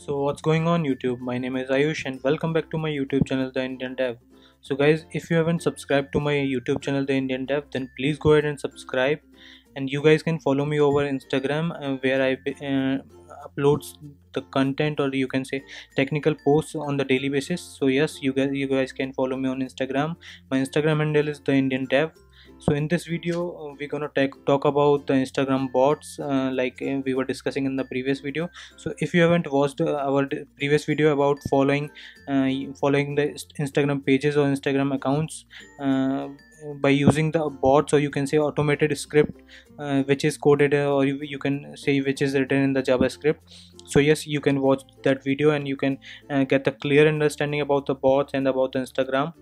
So what's going on YouTube? My name is Ayush and welcome back to my YouTube channel The Indian Dev. So guys, if you haven't subscribed to my YouTube channel The Indian Dev, then please go ahead and subscribe. And you guys can follow me over Instagram uh, where I uh, uploads the content or you can say technical posts on the daily basis. So yes, you guys you guys can follow me on Instagram. My Instagram handle is The Indian Dev so in this video uh, we're gonna talk about the instagram bots uh, like uh, we were discussing in the previous video. So if you haven't watched uh, our previous video about following uh, following the instagram pages or instagram accounts uh, by using the bots or you can say automated script which is coded or you, you, can say which is written in the javascript. So yes you can watch that video and you can get a clear understanding about the bots and about the instagram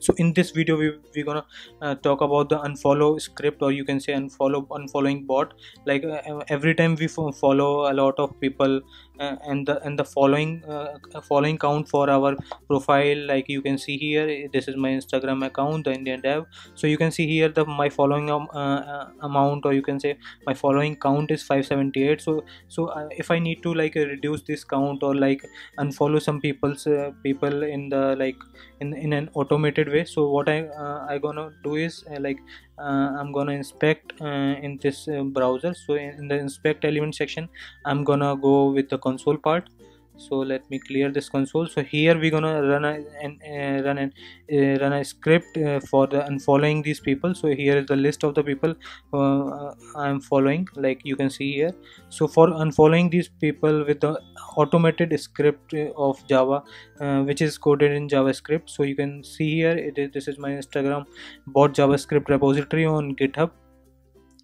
so in this video we, we're gonna uh, talk about the unfollow script or you can say unfollow unfollowing bot. Like uh, every time we follow a lot of people uh, and the and the following uh, following count for our profile like you can see here this is my instagram account the indian dev. So you can see here the my following um, uh, amount or you can say my following count is 578 so so uh, if i need to like reduce this count or like unfollow some people's uh, people in the like in in an automated way. So what i uh, i gonna do is like uh, I'm gonna inspect uh, in this uh, browser. So in the inspect element section I'm gonna go with the console part so let me clear this console. So here we're gonna run a and uh, run an uh, run a script uh, for the unfollowing these people. So here is the list of the people uh, i'm following like you can see here. So for unfollowing these people with the automated script of java uh, which is coded in javascript. So you can see here it is this is my instagram bot javascript repository on github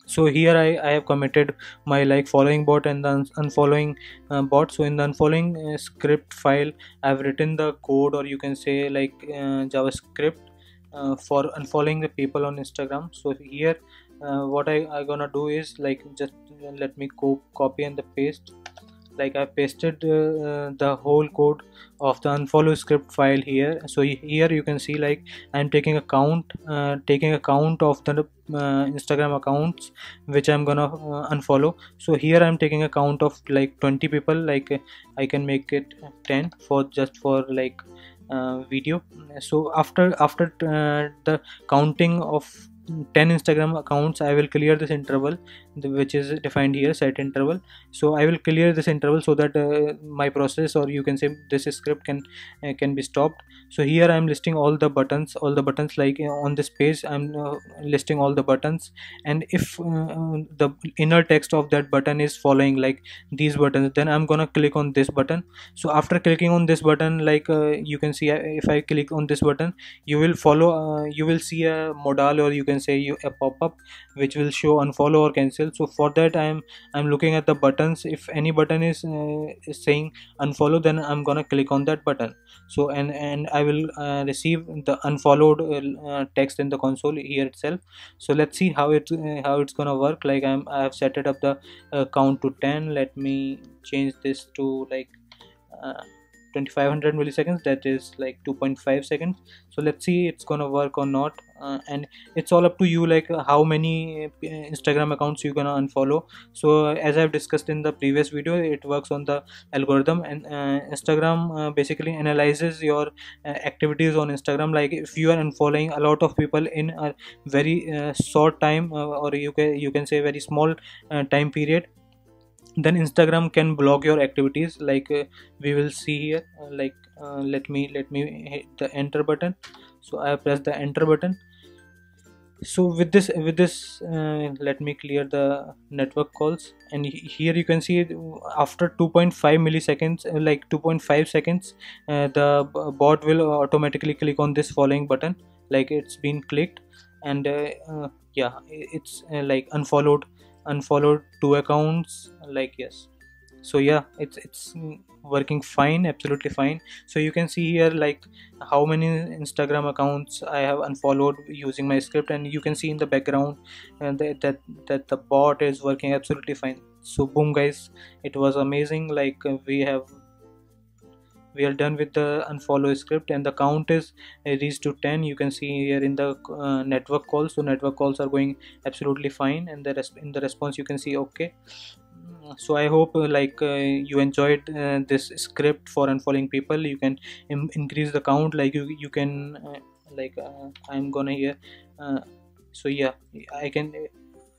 so here I, I have committed my like following bot and the unfollowing uh, bot. So in the unfollowing uh, script file I've written the code or you can say like uh, JavaScript uh, for unfollowing the people on Instagram. So here uh, what I, I gonna do is like just let me co copy and the paste like I pasted uh, the whole code of the unfollow script file here. So here you can see like I'm taking account uh, taking account of the uh, Instagram accounts which I'm gonna uh, unfollow. So here I'm taking account of like 20 people like I can make it 10 for just for like uh, video. So after after uh, the counting of 10 instagram accounts i will clear this interval which is defined here set interval. So i will clear this interval so that uh, my process or you can say this script can uh, can be stopped. So here i'm listing all the buttons all the buttons like uh, on this page i'm uh, listing all the buttons. And if uh, the inner text of that button is following like these buttons then i'm gonna click on this button. So after clicking on this button like you can see if i click on this button you will follow you will see a modal or you can say you a pop-up which will show unfollow or cancel. So for that i'm i'm looking at the buttons. If any button is, uh, saying unfollow then i'm gonna click on that button. So and and i will uh, receive the unfollowed uh, text in the console here itself. So let's see how it uh, how it's gonna work. Like i'm i have set it up the uh, count to 10 let me change this to like uh, 2500 milliseconds that is like 2.5 seconds. So let's see it's gonna work or not. Uh, and it's all up to you like how many uh, instagram accounts you're gonna unfollow. So as i've discussed in the previous video it works on the algorithm. And uh, instagram uh, basically analyzes your uh, activities on instagram. Like if you are unfollowing a lot of people in a very uh, short time or you can you can say very small time period then instagram can block your activities. Like uh, we will see here uh, like uh, let me let me hit the enter button. So i press the enter button. So with this with this uh, let me clear the network calls. And here you can see after 2.5 milliseconds uh, like 2.5 seconds uh, the bot will automatically click on this following button. Like it's been clicked. And yeah it's like unfollowed unfollowed two accounts like yes. So yeah it's it's working fine absolutely fine. So you can see here like how many instagram accounts i have unfollowed using my script and you can see in the background and uh, that, that that the bot is working absolutely fine. So boom guys it was amazing. Like uh, we have we are done with the unfollow script and the count is reached to 10 you can see here in the uh, network calls. So network calls are going absolutely fine and the in the response you can see okay. So i hope uh, like uh, you enjoyed uh, this script for unfollowing people. You can increase the count. Like you you can uh, like uh, i'm gonna here uh, so yeah i can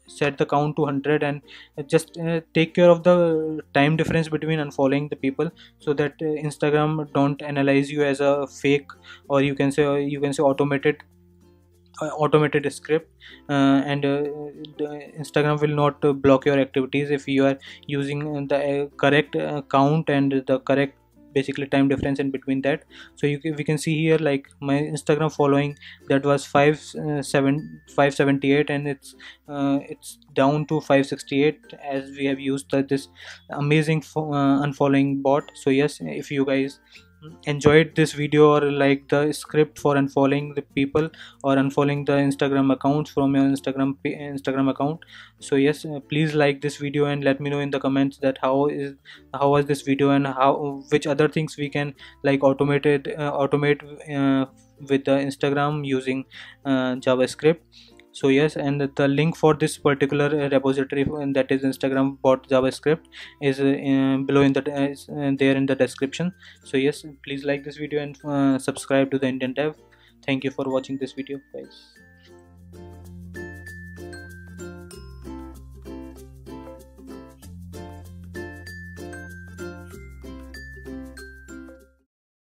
set the count to 100 and just uh, take care of the time difference between unfollowing the people so that uh, instagram don't analyze you as a fake or you can say or you can say automated uh, automated script uh, and uh, instagram will not uh, block your activities if you are using the uh, correct uh, count and the correct basically time difference in between that. So you can, we can see here like my instagram following that was 5 uh, 7 578 and it's uh, it's down to 568 as we have used uh, this amazing uh, unfollowing bot. So yes if you guys enjoyed this video or like the script for unfollowing the people or unfollowing the instagram accounts from your instagram instagram account. So yes uh, please like this video and let me know in the comments that how is how was this video and how which other things we can like automated uh, automate uh, with the instagram using uh, javascript so yes and the link for this particular uh, repository and that is instagram bot javascript is uh, below in the is, uh, there in the description. So yes please like this video and uh, subscribe to the indian dev. Thank you for watching this video guys